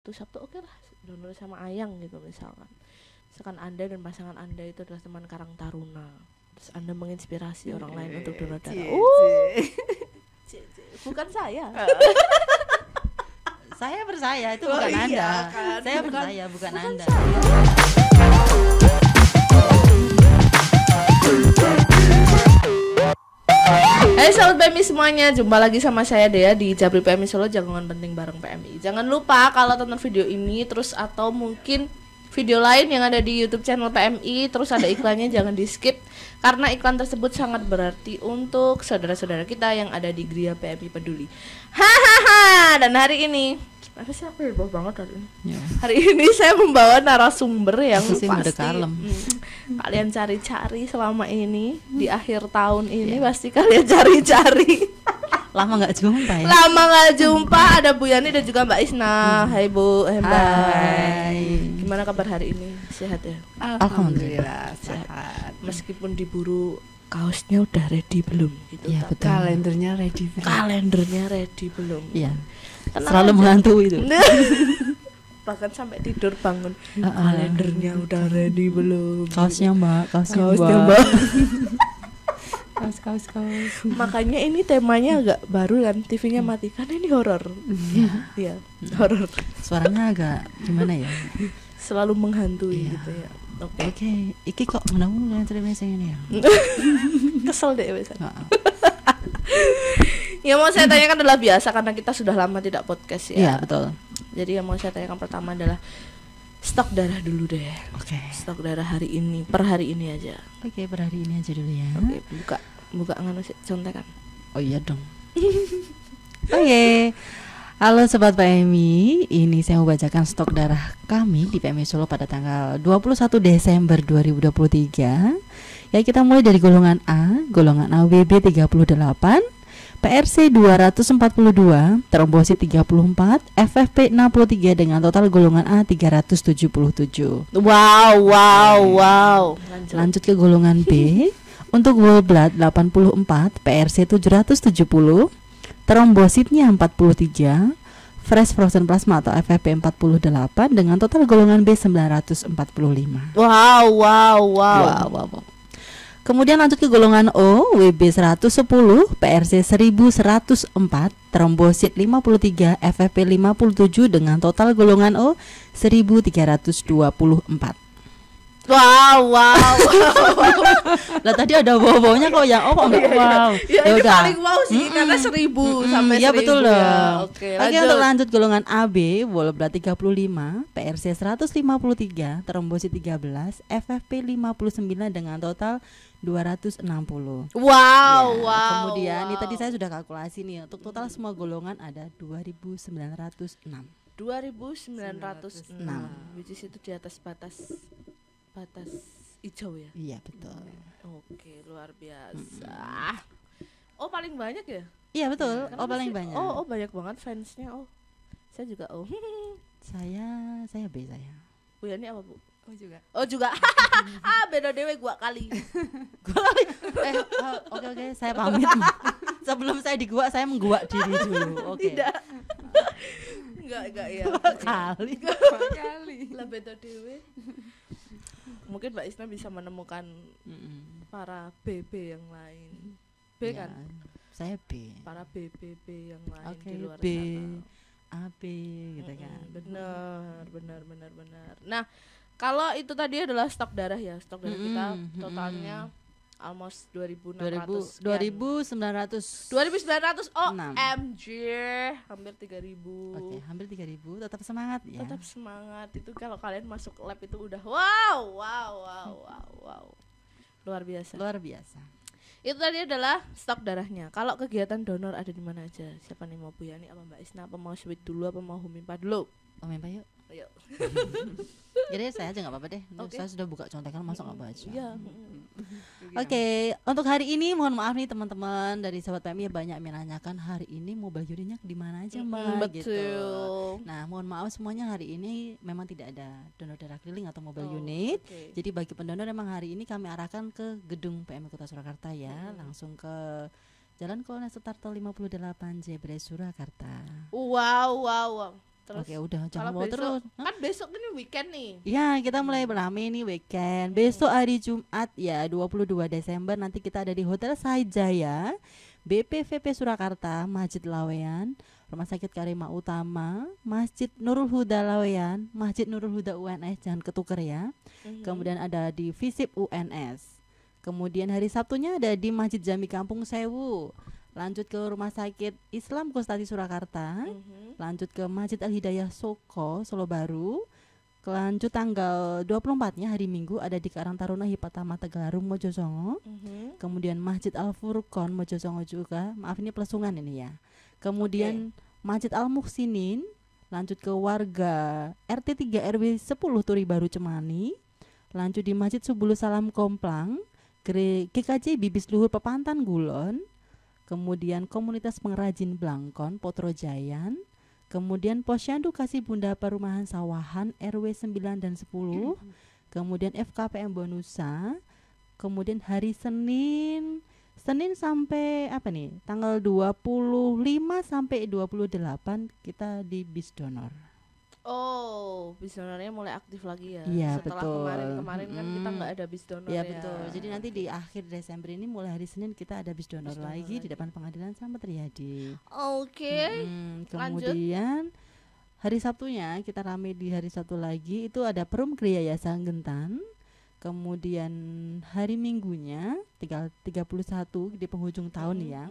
Sabtu Sabtu oke lah donor sama Ayang gitu misalkan misalkan anda dan pasangan anda itu adalah teman Karang Taruna terus anda menginspirasi orang lain untuk donor darah Cie, uh cie. cie, cie. bukan saya Saya percaya itu Oh, bukan iya Anda. kan, Saya bukan- percaya bukan bukan Anda. Hai sahabat PMI semuanya, jumpa lagi sama saya Dea di Jabri PMI Solo Jagongan Penting bareng PMI. Jangan lupa kalau tonton video ini terus atau mungkin video lain yang ada di YouTube channel PMI terus ada iklannya jangan di skip karena iklan tersebut sangat berarti untuk saudara-saudara kita yang ada di Gria PMI Peduli. Hahaha. Dan hari ini apa sih aku heboh banget hari ini. Ya. Hari ini saya membawa narasumber yang pasti kalem. mm, kalian cari-cari selama ini di akhir tahun ini pasti kalian cari-cari. Lama nggak jumpa ya. Lama nggak jumpa ada Bu Yani dan juga Mbak Isna. Hai Bu, hai Mbak. Hai. Gimana kabar hari ini? Sehat ya? Alhamdulillah sehat. Meskipun diburu kaosnya udah ready belum gitu. Iya tapi betul. Kalendernya ready. Fred. Kalendernya ready belum? Iya. Tenang Selalu aja. menghantui itu. Bahkan sampai tidur bangun. Ah, ah. Kalendernya udah ready belum? Kaosnya Mbak, kaosnya, Kaosnya, Mbak. Mbak. Kaos kaos kaos. Makanya ini temanya agak baru kan, TV-nya mati karena ini horor. Iya, horor. Suaranya agak gimana ya? Selalu menghantui Iya. gitu ya. Oke. Oke, iki kok menamu yang terima ini ya. Kesel deh wes. Yang mau saya tanyakan adalah biasa karena kita sudah lama tidak podcast Iya ya. betul. Jadi yang mau saya tanyakan pertama adalah stok darah dulu deh. Oke. Stok darah hari ini, per hari ini aja. Oke, per hari ini aja dulu ya. Oke, buka buka nganu contekan. Oh iya dong. Oke. Halo Sobat PMI, ini saya mau bacakan stok darah kami di PMI Solo pada tanggal 21 Desember 2023 Ya kita mulai dari golongan A, golongan AWB 38 PRC 242, trombosit 34, FFP 63 dengan total golongan A 377 Wow, wow, wow. Lanjut. Lanjut ke golongan B Untuk whole blood 84 PRC 770 Trombositnya 43 Fresh frozen plasma atau FFP 48 Dengan total golongan B 945 Wow, wow, wow. Wow, wow, wow. Kemudian lanjut ke golongan O WB 110 PRC 1104 Trombosit 53 FFP 57 Dengan total golongan O 1324 Wow, wow. Lah tadi ada wow-wownya kok yang oh kok enggak wow. ya, Ya udah. paling wow sih Mm-mm. karena seribu Mm-mm, sampai ya seribu betul ya. dong. Oke, Oke lanjut. untuk lanjut golongan AB blood 35, PRC 153, trombosit 13, FFP 59 dengan total 260. Wow, Ya, wow. Kemudian ini wow. tadi saya sudah kalkulasi nih untuk total semua golongan ada 2906. 2906 Enam. which is itu di atas batas batas hijau ya. Iya betul. Oke, luar biasa. Oh, paling banyak ya? Iya betul. Karena Oh paling banyak. Oh, oh banyak banget fansnya. Oh. Saya juga oh. Saya saya B saya. Bu Yani apa, Bu? Oh juga. Oh, juga. ah, beda dewe gua kali. eh oh, oke oke saya pamit sebelum saya di gua saya menggua diri dulu oke Tidak. enggak, enggak ya. kali Kali. Lah beda dewe. Mungkin Mbak Isna bisa menemukan Mm-mm. para BB yang lain. B Ya, kan? saya B Para BBB yang lain oke di luar B sana. A B gitu kan Mm-mm, benar benar benar benar nah kalau itu tadi adalah stok darah ya stok darah kita Mm-mm, totalnya almost 2600 2000 sekian. 2900 2900 oh Enam. MJ hampir 3000 oke hampir 3000 tetap semangat ya. Tetap semangat itu kalau kalian masuk lab itu udah wow wow wow wow wow. Luar biasa. Luar biasa. Itu tadi adalah stok darahnya. Kalau kegiatan donor ada di mana aja? Siapa nih mau Bu Yani apa Mbak Isna apa mau sweet dulu apa mau humimpa dulu Om Empa yuk ayo jadi saya aja nggak apa-apa deh Oke. saya sudah buka contekan masa nggak baca iya Oke, untuk hari ini mohon maaf nih teman-teman dari sahabat PMI banyak yang menanyakan hari ini mobile unitnya di mana aja mbak Mm, gitu. betul Nah, mohon maaf semuanya hari ini memang tidak ada donor darah keliling atau mobile Oh, unit. oke. Jadi bagi pendonor memang hari ini kami arahkan ke gedung PMI Kota Surakarta ya, langsung ke Jalan Kolonel Sutarto 58 Jebre Surakarta. Wow, wow, wow. Terus Oke, udah jangan mau besok terus. kan besok ini weekend nih. Ya, kita mulai rame nih weekend. Besok hari Jumat ya, 22 Desember nanti kita ada di Hotel Saijaya, BPVP Surakarta, Masjid Lawean, Rumah Sakit Karima Utama, Masjid Nurul Huda Lawean, Masjid Nurul Huda UNS, jangan ketuker ya. Mhm. Kemudian ada di Visip UNS. Kemudian hari Sabtunya ada di Masjid Jami Kampung Sewu. Lanjut ke Rumah Sakit Islam Kostati Surakarta. Mhm. lanjut ke Masjid Al Hidayah Soko Solo Baru. Lanjut tanggal 24-nya hari Minggu ada di Karang Taruna Hipatama Tegarum Mojosongo. Mhm. kemudian Masjid Al Furqon Mojosongo juga. Maaf ini pelesungan ini ya. Kemudian Masjid Al Muhsinin lanjut ke warga RT 3 RW 10 Turi Baru Cemani. Lanjut di Masjid Subulu Salam Komplang GKJ Bibis Luhur Pepantan Gulon kemudian komunitas pengrajin Blangkon Potrojayan. Kemudian Posyandu Kasih Bunda Perumahan Sawahan RW 9 dan 10 kemudian FKPM Bonusa. Kemudian hari Senin Senin sampai apa nih? Tanggal 25 sampai 28 kita di bis donor Oh, bis donornya mulai aktif lagi ya. Iya, Setelah betul. kemarin-kemarin kan kita nggak ada bis donor ya ya. betul jadi nanti di akhir Desember ini mulai hari Senin kita ada bis donor, Bis donor lagi, di lagi. depan pengadilan Selamat Riyadi Oke. Mm-mm. lanjut. kemudian hari Sabtunya kita rame di hari Sabtu lagi itu ada Perum Kriya Yayasan Gentan kemudian hari Minggunya tinggal 31 di penghujung tahun Mhm, ya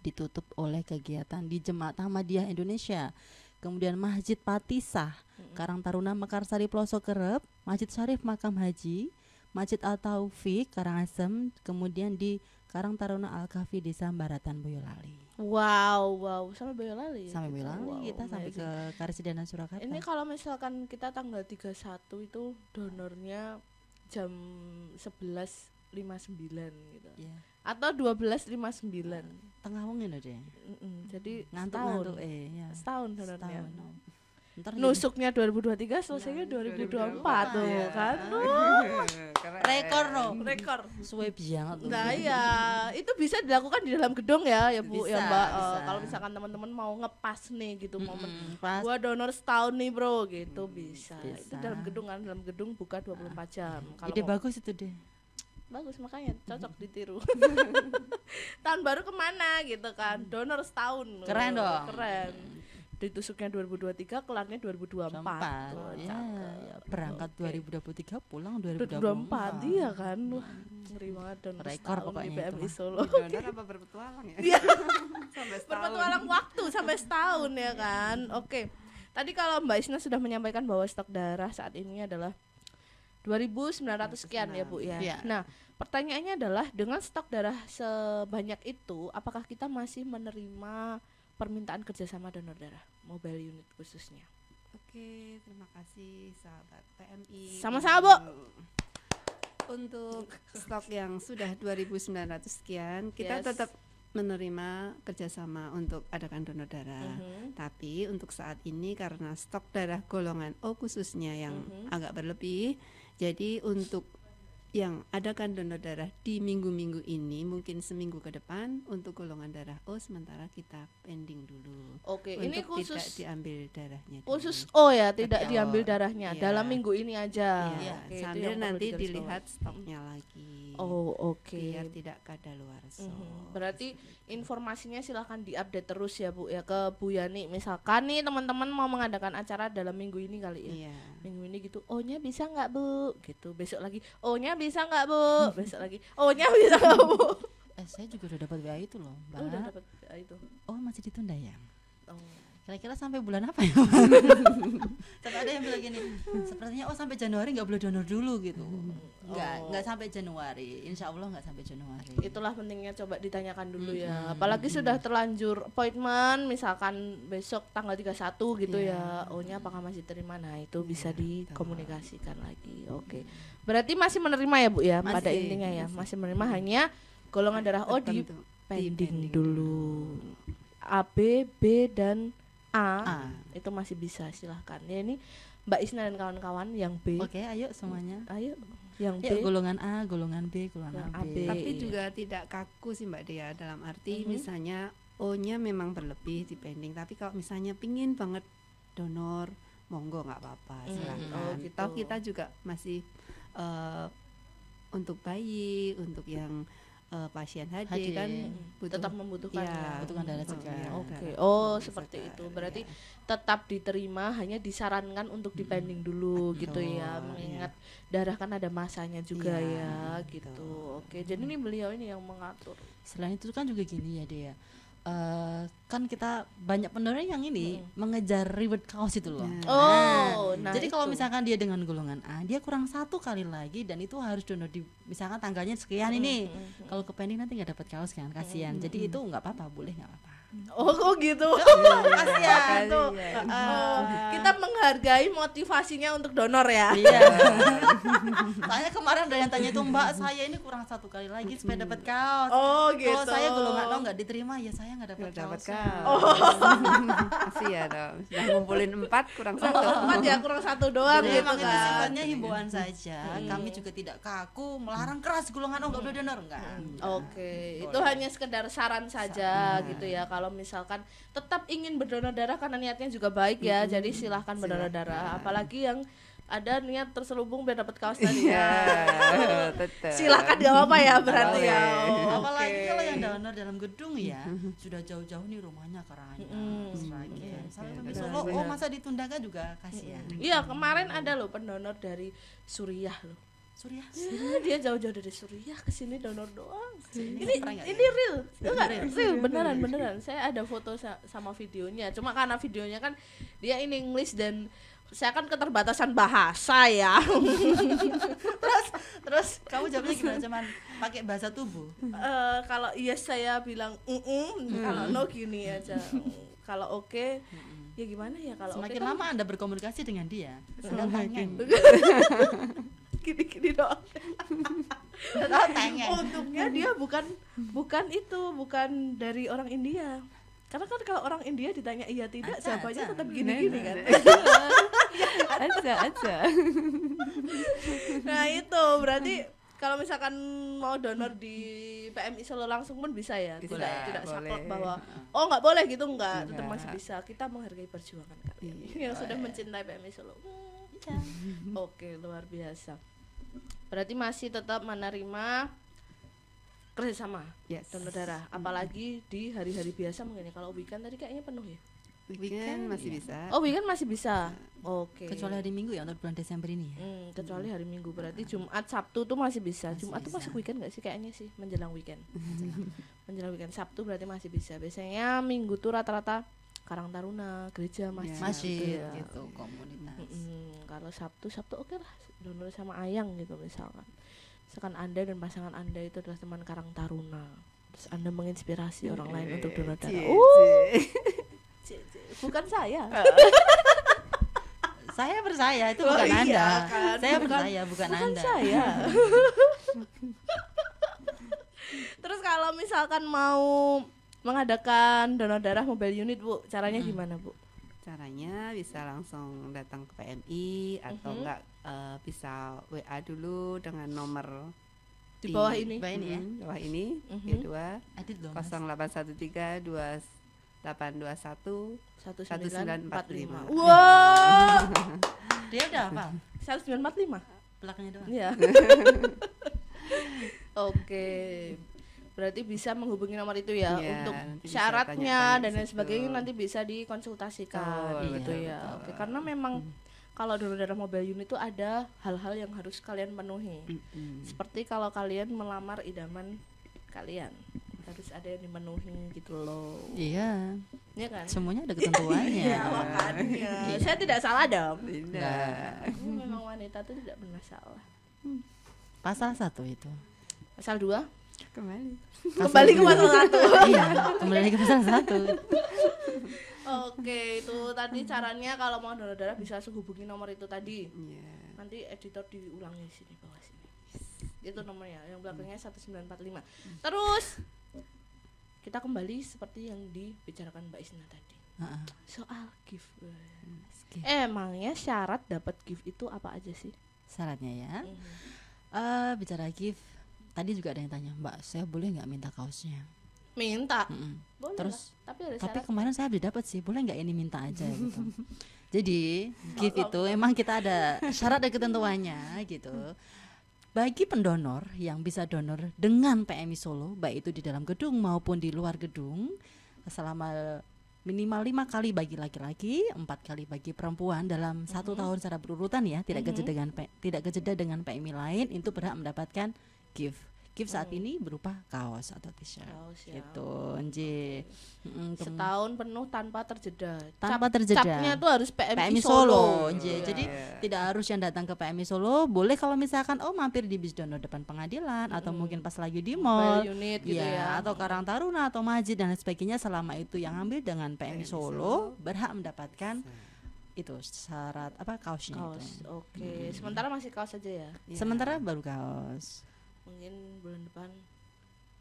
ditutup oleh kegiatan di Jemaat Ahmadiyah Indonesia kemudian Masjid Patisah. Karang Taruna Mekarsari Pelosok Kerep Masjid Syarif Makam Haji Masjid Al Taufik Karangasem kemudian di Karang Taruna Al Kafi Desa Baratan Boyolali Wow, wow, sampai Boyolali. ya sampai kita? Boyolali Wow, kita sampai amazing. ke Karesidenan Surakarta Ini kalau misalkan kita tanggal 31 itu donornya jam 11.59 gitu. ya, Atau 12.59. tengah wong ini deh Mm-mm, Jadi ngantuk setahun. ngantuk eh ya Setahun donornya. setahun. Ntar Nusuknya 2023, selesainya 2024 tuh Iya. kan. Keren. rekor no Rekor. suwe banget loh. Nah iya, itu bisa dilakukan di dalam gedung ya, ya Bu, ya Bisa, Mbak. Eh, bisa. kalau misalkan teman-teman mau ngepas nih gitu momen Mm-mm, pas gua donor setahun nih bro gitu bisa. Bisa. itu dalam gedung kan dalam gedung buka 24 jam kalau ide mau- bagus itu deh bagus makanya cocok ditiru. Tahun baru ke mana gitu kan? Donor setahun. Loh. Keren dong. keren. Ditusuknya 2023 kelarnya 2024 Empat, Tuh, ya, berangkat Oke. 2023 pulang 2024 2024 iya kan? Wah ngeri banget donor Rekor setahun pokoknya di itu PMI. Solo. Donor apa berpetualang ya? Iya. Sampai setahun. berpetualang waktu sampai setahun ya kan? Oke. Tadi kalau Mbak Isna sudah menyampaikan bahwa stok darah saat ini adalah 2.900 sekian ya Bu ya. Iya. Nah, pertanyaannya adalah dengan stok darah sebanyak itu, apakah kita masih menerima permintaan kerjasama donor darah mobile unit khususnya? Oke, terima kasih sahabat PMI. Sama-sama, Bu. Untuk stok yang sudah 2.900 sekian, kita Yes. tetap menerima kerjasama untuk adakan donor darah. Mhm. Tapi untuk saat ini karena stok darah golongan O khususnya yang Mhm. agak berlebih, jadi untuk yang adakan donor darah di minggu-minggu ini mungkin seminggu ke depan untuk golongan darah O sementara kita pending dulu. Oke, untuk ini tidak khusus diambil darahnya. dulu. khusus oh ya, tidak Betul. diambil darahnya Iya. dalam minggu ini aja. Iya, Oke, sambil nanti dilihat stoknya lagi. Oh, oke. Biar tidak kadaluarsa. Mhm. Berarti informasinya silahkan diupdate terus ya Bu ya ke Bu Yani. Misalkan nih teman-teman mau mengadakan acara dalam minggu ini kali ya. Iya. Minggu ini gitu, ohnya bisa nggak Bu? Gitu. Besok lagi, ohnya bisa nggak Bu? Besok lagi, ohnya bisa nggak Bu? eh saya juga udah dapat WA itu loh mbak Oh, udah dapat ya, itu. oh masih ditunda ya Oh. Kira-kira sampai bulan apa ya sampai ada yang bilang gini sepertinya oh sampai Januari nggak boleh donor dulu gitu nggak Oh. nggak sampai Januari Insya Allah nggak sampai Januari Itulah pentingnya coba ditanyakan dulu ya. Apalagi sudah terlanjur appointment misalkan besok tanggal 31 gitu Iya. ya. Ohnya apakah masih terima? Nah, itu bisa betul. dikomunikasikan lagi. Oke. Berarti masih menerima ya, Bu ya? Pada Masih, intinya ya, masih. masih menerima hanya golongan darah O di pending dulu. A, B, B dan A, Ah, itu masih bisa silahkan. Ya ini Mbak Isna dan kawan-kawan yang B. oke ayo semuanya Ayo yang ya B. golongan A golongan B golongan Yang AB, AB. Tapi juga tidak kaku sih Mbak Dea dalam arti Mhm. misalnya O-nya memang berlebih di pending, tapi kalau misalnya pingin banget donor monggo nggak apa-apa Hmm, silahkan oh gitu. Kita juga masih eh, untuk bayi untuk yang eh, pasien HD, HD. kan Hmm, butuh tetap membutuhkan Iya, ya. Membutuhkan darah oh, segar. iya, Oke. darah- Oh, seperti segar, itu. Berarti iya. tetap diterima hanya disarankan untuk dipending dulu gitu ya. Betul, Mengingat darah kan ada masanya juga Iya, ya betul. gitu. Oke. Jadi ini beliau ini yang mengatur. Selain itu kan juga gini ya dia. Eh, kan kita banyak pendonor yang ini Hmm. mengejar ribet kaos itu loh. Nah. Oh, nah Jadi kalau misalkan dia dengan golongan A, dia kurang satu kali lagi dan itu harus donor di misalkan tanggalnya sekian ini. Hmm, hmm, Kalau ke pending nanti nggak dapat kaos kan, kasihan. Jadi itu nggak apa-apa, boleh nggak apa-apa. Oh, oh gitu. Kasihan. tuh. Iya. Oh, kita menghargai motivasinya untuk donor ya. Iya. Soalnya kemarin ada yang tanya tuh Mbak, saya ini kurang satu kali lagi supaya dapat kaos. Oh, gitu. Kalau saya golongan O nggak diterima, ya saya nggak dapat Nggak dapat kaos. kaos. Kasihan dong. Sudah ngumpulin empat kurang satu. Empat ya kurang satu doang Jadi gitu kan. sifatnya himbauan saja. Kami juga tidak kaku melarang keras golongan O nggak boleh donor enggak. Oke, itu hanya sekedar saran saja gitu ya. Kalau misalkan tetap ingin berdonor darah karena niatnya juga baik ya, jadi silahkan berdonor darah. Apalagi yang ada niat terselubung biar dapat kaos tadi Iya, ya. tetap. Silakan gak apa-apa ya berarti ya. Oh, Apalagi kalau yang donor dalam gedung ya sudah jauh-jauh nih rumahnya Karanganyar, Mm. Sragen. Sampai Solo, oh masa ditundakan juga kasihan. Iya, kemarin ada loh pendonor dari Suriah loh. Surya, Ya, dia jauh-jauh dari Suriah ke sini donor doang. Ini nggak ini real. Enggak, real beneran beneran. Saya ada foto sa- sama videonya. Cuma karena videonya kan dia ini English dan saya kan keterbatasan bahasa ya. terus terus kamu jawabnya gimana cuman pakai bahasa tubuh Eh, kalau yes saya bilang mm kalau no gini aja. kalau oke ya gimana ya kalau semakin kan lama anda berkomunikasi dengan dia sedang tangan gini-gini doang. tangan Untungnya dia bukan bukan itu, bukan dari orang India. Karena kan kalau orang India ditanya iya tidak, Aca, jawabannya aca. tetap gini-gini kan. Aja, aja. Nah, itu berarti kalau misalkan mau donor di PMI Solo langsung pun bisa ya. Bisa, tidak tidak boleh. saklek bahwa oh nggak boleh gitu enggak, tetap masih bisa. Kita menghargai perjuangan kalian Iya. yang sudah mencintai PMI Solo. Hmm, Oke, luar biasa. Berarti masih tetap menerima kerjasama Yes. donor darah. Apalagi di hari-hari biasa mungkin ya. Kalau weekend tadi kayaknya penuh ya? Weekend masih iya. bisa. oh weekend masih bisa? Oke. Kecuali hari minggu ya untuk bulan Desember ini ya. Hmm, kecuali hari minggu. Berarti Jumat Sabtu tuh masih bisa. Masih Jumat tuh bisa. masih weekend gak sih kayaknya sih? Menjelang weekend. Menjelang weekend. Sabtu berarti masih bisa. Biasanya minggu tuh rata-rata Karang Taruna gereja masjid masih gitu. ya. gitu komunitas. Mm-mm, kalau Sabtu Sabtu oke lah donor sama ayang gitu misalkan. Misalkan anda dan pasangan anda itu adalah teman Karang Taruna. Terus anda menginspirasi orang lain untuk donor darah Cie, uh! Cie. cie, cie. bukan saya. Saya percaya itu Oh, bukan iya anda. kan, saya bukan- percaya bukan, bukan anda. saya. Terus kalau misalkan mau mengadakan donor darah mobile unit bu caranya gimana bu Caranya bisa langsung datang ke PMI atau Mhm. enggak eh, bisa WA dulu dengan nomor di bawah ini bawah ini ya. Mhm, bawah ini Mhm. kedua edit dong Mas. 0813 2821 satu sembilan empat lima 1945. wow dia udah apa satu sembilan empat lima belakangnya doang Iya. Oke. Berarti bisa menghubungi nomor itu ya Iya, untuk syaratnya dan lain sebagainya nanti bisa dikonsultasikan Betul, gitu betul, ya. betul. Oke, karena memang kalau donor darah mobile unit itu ada hal-hal yang harus kalian penuhi. Mhm. Seperti kalau kalian melamar idaman kalian harus ada yang dimenuhi gitu loh. iya Iya kan? semuanya ada ketentuannya Iya, makanya. Saya tidak salah dong. Tidak. Ini memang wanita itu tidak pernah salah. pasal satu itu Pasal dua Kembali. kembali ke pasal satu. iya kembali ke pasal satu Oke, itu tadi caranya kalau mau donor darah bisa langsung hubungi nomor itu tadi. Iya. Nanti editor diulangi di sini bawah sini. Itu nomornya, yang belakangnya 1945. Terus kita kembali seperti yang dibicarakan Mbak Isna tadi. Heeh. Soal gift. Oke. Emangnya syarat dapat gift itu apa aja sih? syaratnya ya Mhm. eh bicara gift tadi juga ada yang tanya mbak saya boleh nggak minta kaosnya Minta. Mm-mm. Boleh Terus, lah, tapi ada tapi syarat. kemarin saya udah dapat sih boleh nggak ini minta aja gitu Jadi gift itu emang kita ada syarat dan ketentuannya gitu. Bagi pendonor yang bisa donor dengan PMI Solo, baik itu di dalam gedung maupun di luar gedung, selama minimal lima kali bagi laki-laki, empat kali bagi perempuan dalam satu tahun secara berurutan ya, tidak kejeda dengan tidak kejeda dengan PMI lain, itu berhak mendapatkan gift. Gift saat ini berupa kaos atau t-shirt. Kaos ya. Gitu, Nji. Mm, kem- Setahun penuh tanpa terjeda. Tanpa Cap- terjeda. Capnya tuh harus PMI, PMI Solo. Solo. Iya. Jadi tidak harus yang datang ke PMI Solo, boleh kalau misalkan oh mampir di bis donor depan pengadilan atau mungkin pas lagi di mall, unit gitu Iya, ya. atau Karang Taruna atau Majid dan sebagainya selama itu yang ambil dengan PMI Solo berhak mendapatkan itu syarat apa kaosnya kaos. itu. Oke, sementara masih kaos aja ya. Sementara baru kaos. Mungkin bulan depan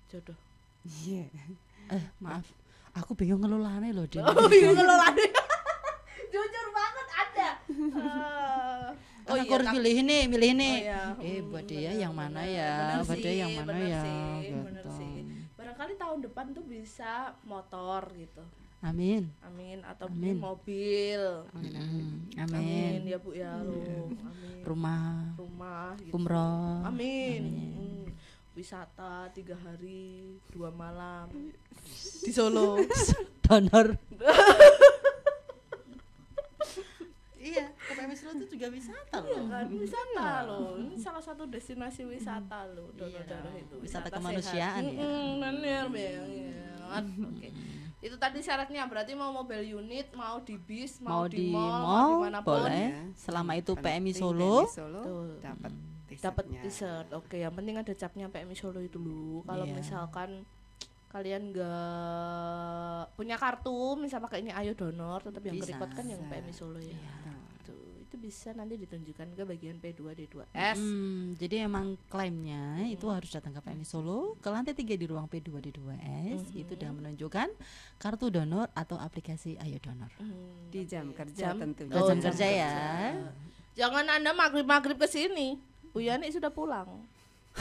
jodoh. Iya. Eh, maaf. Aku bingung ngelolanya loh, Din. Oh iya kalau ada. Jujur banget ada. Eh, Kan aku harus milih ini, milih ini. Oh, iya. Eh, buat dia bener, yang mana bener. ya? Bener Buat dia yang mana bener ya? sih, bener Gitu. sih. Barangkali tahun depan tuh bisa motor gitu. Amin. Amin atau Amin. mobil. Mm, Amin. Amin. ya Bu ya lo. Amin. Rumah, Rumah gitu. umroh. Amin. Hmm. Wisata tiga hari dua malam di Solo. Donor. iya, ke PMI Solo itu juga wisata Iya loh. kan wisata loh. Ini salah satu destinasi wisata loh donor Iya darah dong. itu. Wisata sehat. kemanusiaan ya. Mm-mm, bener banget. Oke. Itu tadi syaratnya berarti mau mobil unit, mau di bis, mau, Mau di mall, mau mall, di mana pun. boleh. Ya, Selama itu PMI Solo. PMI Solo dapat dapat t-shirtnya. t-shirt. Oke, yang penting ada capnya PMI Solo itu dulu. Kalau Iya. misalkan kalian nggak punya kartu, misal pakai ini Ayo Donor, tetap yang Bisa. kan yang. PMI Solo ya. Iya. Tuh, itu bisa nanti ditunjukkan ke bagian P2 D2S. Hmm, jadi emang klaimnya itu harus datang ke PMI Solo ke lantai 3 di ruang P2 D2S itu dengan menunjukkan kartu donor atau aplikasi Ayo Donor. Hmm, di jam kerja Jam- tentunya. Oh, jam jam kerja ya. Jangan Anda maghrib-maghrib ke sini. Bu Yani sudah pulang.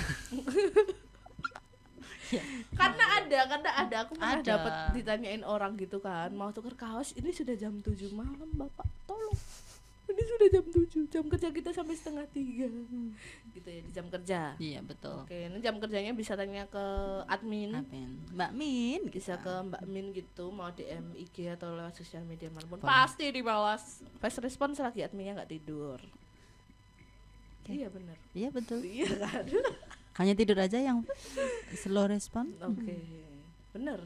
karena ada, karena ada aku pernah Ada. dapat ditanyain orang gitu kan, mau tuker kaos, ini sudah jam 7 malam, Bapak. Tolong. Ini sudah jam 7, jam kerja kita sampai setengah tiga Gitu ya di jam kerja. Iya betul. Oke, ini jam kerjanya bisa tanya ke admin. Amin. Mbak Min bisa ke Mbak Min gitu mau DM IG atau lewat sosial media mana pun pasti dibalas fast response lagi adminnya nggak tidur Oke. iya bener Iya betul. iya kan Hanya tidur aja yang slow respon. oke bener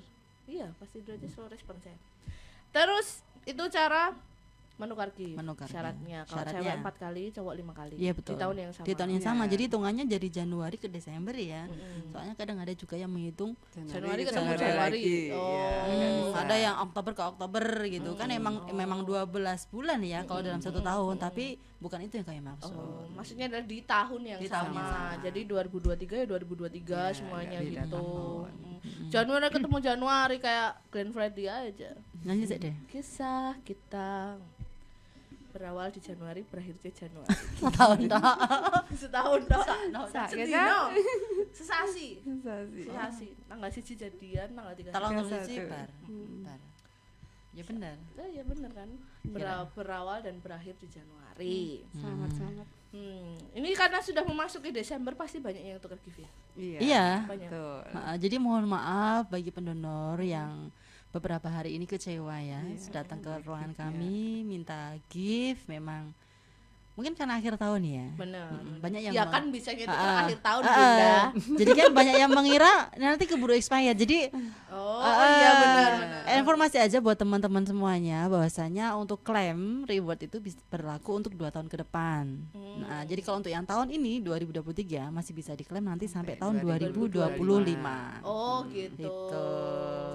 iya pasti tidur aja slow respon saya terus itu cara menukar gift Menukar syaratnya kalau Syaratnya. cewek empat kali cowok lima kali Iya betul. di tahun yang sama Di tahun yang sama. Iya. Jadi hitungannya dari Januari ke Desember ya. Mm-mm. Soalnya kadang ada juga yang menghitung Januari ketemu Januari Januari. lagi. Oh. Iya, nggak Hmm, ada yang Oktober ke Oktober gitu kan emang memang 12 bulan ya kalau dalam satu tahun tapi bukan itu yang kayak maksud. Oh, maksudnya adalah di tahun yang Di tahun sama. yang sama. Jadi 2023 ya 2023 Iya, semuanya beda gitu. tahun. Mm. Januari ketemu Januari kayak Glenn Fredly aja. Nyanyi sih deh. Kisah kita berawal di Januari berakhir di Januari. Tahun. Setahun dong. Sak, ya Sedino. Sesasi. Sensasi. Sesasi. Tanggal siji jadian, tanggal tiga. Tolong tulis sih bar. Bar. Ya benar. Eh, ya bener kan. Bera- berawal dan berakhir di Januari. Sangat sangat. Hmm. Ini karena sudah memasuki Desember pasti banyak yang tukar gift ya. Iya. Iya. Banyak. Betul. Nah, jadi mohon maaf bagi pendonor yang beberapa hari ini kecewa ya, datang ke ruangan kami minta gift memang mungkin karena akhir tahun ya. Bener. Mm, banyak yang ya meng- kan bisa gitu Ah, akhir tahun ah, Bunda. ah. Jadi kan banyak yang mengira nanti keburu expired. Jadi Oh, ah, iya benar benar. Informasi aja buat teman-teman semuanya bahwasanya untuk klaim reward itu bis- berlaku untuk dua tahun ke depan. Hmm. Nah, jadi kalau untuk yang tahun ini 2023 masih bisa diklaim nanti sampai, tahun 2025. 2025. Oh gitu. Gitu.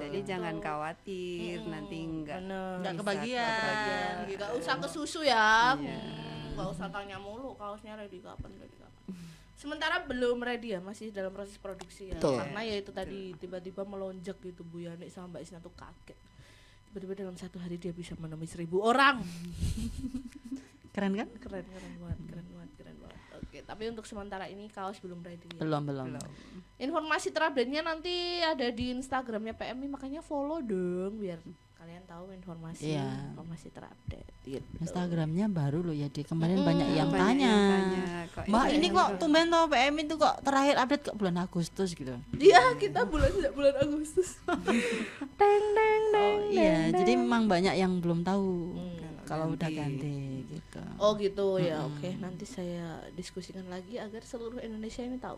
Jadi jangan khawatir nanti enggak Bener. Nggak bisa kebagian. Kebagian. gitu. Nggak usah ke susu ya. Iya. Nggak usah tanya mulu kaosnya ready kapan ready kapan. Sementara belum ready ya, masih dalam proses produksi ya. Betul. Karena ya itu tadi tiba-tiba melonjak gitu Bu Yani sama Mbak Isna tuh kaget. Tiba-tiba dalam satu hari dia bisa menemui seribu orang. Keren kan? Keren, keren banget, keren banget, keren banget. Oke, tapi untuk sementara ini kaos belum ready ya. Belum, belum. belum. Informasi terupdate-nya nanti ada di Instagramnya PMI makanya follow dong biar kalian tahu informasi Iya. informasi terupdate. Gitu. Instagramnya baru loh ya di kemarin Mm-mm. banyak yang Banyak tanya. yang tanya, kok Mbak ini kok baru?" tumben toh PM itu kok terakhir update kok bulan Agustus gitu. Iya, kita bulan sejak bulan Agustus. teng teng teng. Oh iya, teng, jadi memang banyak yang belum tahu Hmm. kalau udah ganti. ganti gitu. Oh gitu ya, oke. Nanti saya diskusikan lagi agar seluruh Indonesia ini tahu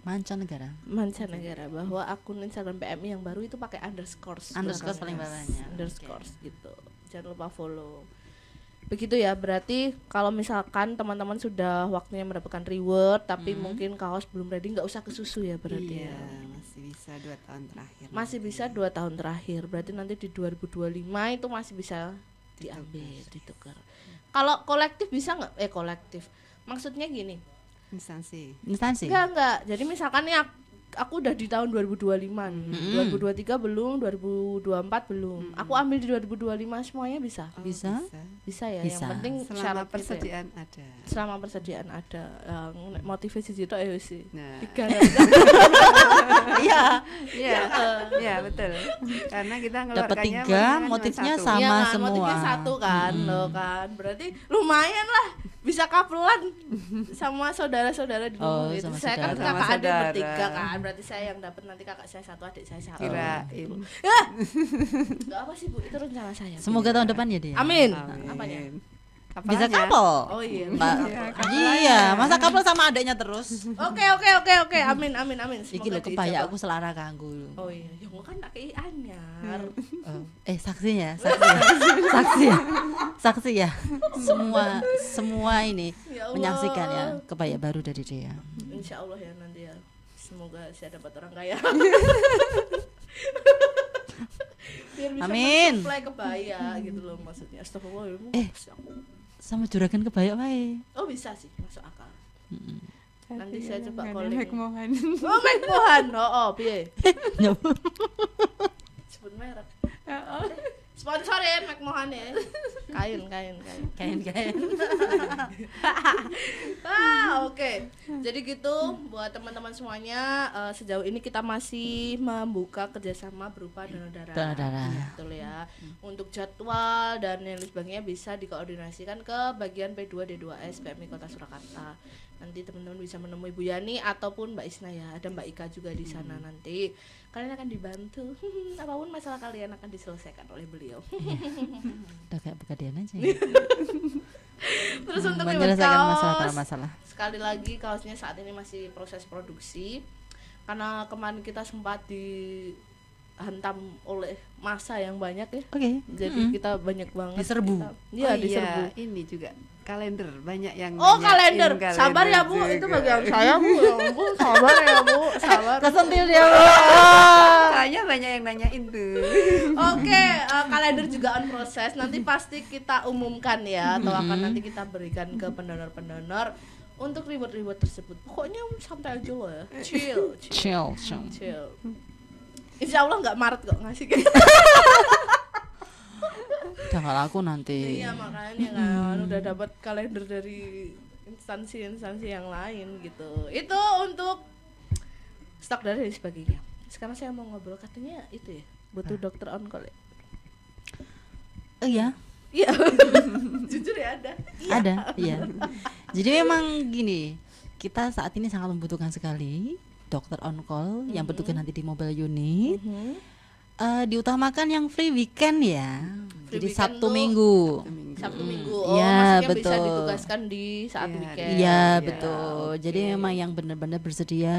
Mancanegara. mancanegara bahwa akun Instagram PMI yang baru itu pakai underscore Underscore paling bawahnya. underscore gitu. Jangan lupa follow. Begitu ya berarti kalau misalkan teman-teman sudah waktunya mendapatkan reward tapi Hmm. mungkin kaos belum ready nggak usah ke susu ya berarti iya, ya masih bisa dua tahun terakhir. masih bisa dua tahun terakhir berarti nanti di 2025 itu masih bisa diambil ditukar. Kalau kolektif bisa nggak? Eh kolektif. Maksudnya gini instansi. Instansi. Enggak, enggak. Jadi misalkan nih aku, aku udah di tahun 2025 nih. Mm-mm. 2023 belum, 2024 belum. Aku ambil di 2025 semuanya bisa. Oh, Bisa? Bisa ya. Bisa. Yang penting Selama syarat gitu ya. persediaan ada. Selama persediaan ada. Yang motivasi itu ya wis sih. Nah, Tiga. Iya. iya, iya betul. Karena kita Dapat tiga, motifnya sama Iya kan, semua. motifnya satu kan, Mm-mm. loh kan. Berarti lumayan lah bisa kapelan sama saudara-saudara di rumah Oh, gitu. sama Saya kan saudara. kakak Sama adik bertiga kan. Berarti saya yang dapat nanti kakak saya satu, adik saya satu. Kirain. Enggak apa sih Bu, itu rencana saya. Semoga tahun depan ya dia. Amin. Amin. Apanya? Bisa couple. Oh iya. Mbak. Iya, Iya, masa couple sama adiknya terus. Oke oke oke oke. Amin amin amin. Iki Semoga lho kebaya aku selara kanggo. Oh iya, ya gua kan tak kei anyar. Oh, eh saksi ya, saksi ya, saksi ya, saksi ya. Semua semua ini Ya Allah. menyaksikan ya kebaya baru dari dia. Insya Allah ya nanti ya. Semoga saya dapat orang kaya. Biar bisa Amin. mensuplai kebaya gitu loh maksudnya. Astagfirullah. Eh. Sama juragan kebaya wae. Oh bisa sih, masuk akal. Nanti saya coba calling. hikmahan. Oh, Mike Mohan. Oh, oh, piye? Nyoba. Sebut merek. Sponsor ya Mohan ya. Kain, kain, kain. Kain-kain. Ah, oke. Jadi gitu buat teman-teman semuanya eh, sejauh ini kita masih membuka kerjasama berupa donor darah. Donor darah. Betul ya. Untuk jadwal dan yang lain sebagainya bisa dikoordinasikan ke bagian P2 D2S PMI Kota Surakarta. Nanti teman-teman bisa menemui Bu Yani ataupun Mbak Isna ya. Ada Mbak Ika juga di sana nanti. Kalian akan dibantu. Apa pun masalah kalian akan diselesaikan oleh beliau. Udah kayak pegadaian aja. Ya. Terus untuk ribet Menyelesaikan masalah-masalah. sekali lagi kaosnya saat ini masih proses produksi karena kemarin kita sempat dihantam oleh masa yang banyak ya Oke. jadi Mm-mm. kita banyak banget Diserbu. kita- iya Oh diserbu ini juga kalender banyak yang oh nanyain kalender sabar ya bu juga. itu bagian saya bu ya ampun sabar ya bu sabar Kesentil dia. Bu. Soalnya banyak yang nanyain tuh. Oke, eh, kalender juga on proses. Nanti pasti kita umumkan ya, atau akan nanti kita berikan ke pendonor-pendonor untuk reward-reward tersebut. Pokoknya santai aja loh ya, chill, chill. Chill, chill. chill. Insya Allah nggak Maret kok ngasih Udah nggak laku nanti. Iya makanya kan udah dapat kalender dari instansi-instansi yang lain gitu. Itu untuk stok darah dan sebagainya. Sekarang saya mau ngobrol katanya itu ya butuh dokter on call. ya? Oh iya, Iya, jujur ya ada. ada, iya. Jadi memang gini, kita saat ini sangat membutuhkan sekali dokter on call yang bertugas nanti di mobile unit. Eh, diutamakan yang free weekend ya. Free Jadi weekend Sabtu Minggu. Sabtu Mm, Minggu. Oh, iya, maksudnya bisa betul. ditugaskan di saat Iya, weekend. Iya Iya, betul. Jadi oke. memang yang benar-benar bersedia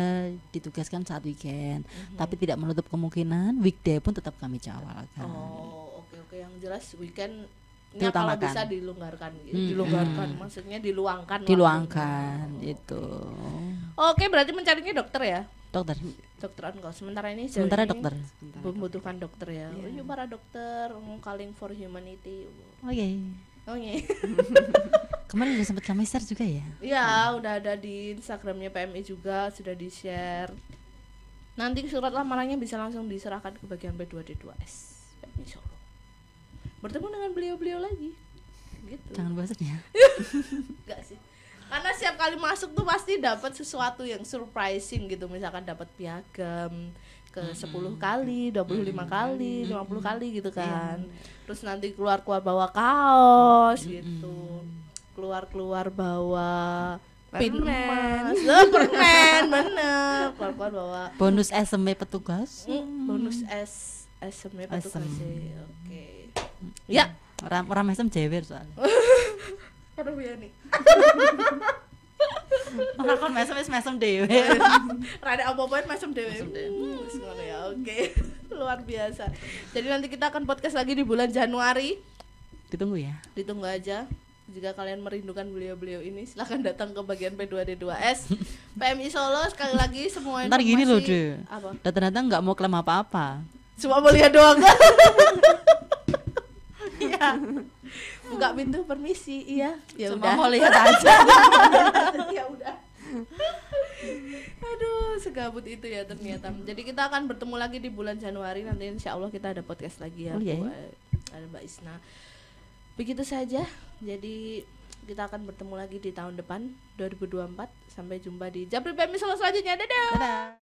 ditugaskan saat weekend, Mhm. tapi tidak menutup kemungkinan weekday pun tetap kami cawalkan. Oh, oke oke yang jelas weekend kalau Diutamakan. bisa dilonggarkan gitu. Hmm, Dilonggarkan hmm. maksudnya diluangkan. Diluangkan waktunya. itu. Oke, berarti mencarinya dokter ya. Dokter. Dokter on call. Sementara ini Sementara ini dokter. Sebentar. membutuhkan dokter ya. Iya. Oh, iya, para dokter mm, calling for humanity. Oke. Oh iya. Kemarin udah sempat kami share juga ya. Iya, udah ada di Instagramnya PMI juga sudah di share. Nanti surat lamarannya bisa langsung diserahkan ke bagian P2D2S PMI Solo. Bertemu dengan beliau-beliau lagi. Gitu. Jangan bosan ya. Enggak sih. Karena setiap kali masuk tuh pasti dapat sesuatu yang surprising gitu. Misalkan dapat piagam, ke 10 kali, 25 kali, 50 kali gitu kan. Terus nanti keluar-keluar bawa kaos gitu. Keluar-keluar bawa pin Permen. bener. Keluar-keluar bawa bonus SME petugas mm, bonus S SM petugas Asem. sih. Ya, orang orang mesem jewer soalnya aduh ya nih. orang kan mesem wis mesem dewe Rada apa-apaan macam dewe. Hmm, wis ngono ya. Oke. Luar biasa. Jadi nanti kita akan podcast lagi di bulan Januari. ditunggu ya Ditunggu aja. Jika kalian merindukan beliau-beliau ini silahkan datang ke bagian P2D2S PMI Solo sekali lagi semua ntar gini loh deh apa datang-datang nggak mau klaim apa-apa cuma mau lihat doang iya. Buka pintu permisi. Iya. Ya cuma udah. mau lihat aja. Ya udah. Aduh segabut itu ya ternyata. Jadi kita akan bertemu lagi di bulan Januari. Nanti insya Allah kita ada podcast lagi ya Oh, iya, Bu. ada Mbak Isna. Begitu saja. Jadi kita akan bertemu lagi di tahun depan 2024 sampai jumpa di Japri PMI Solo selanjutnya. Dadah! Dadah.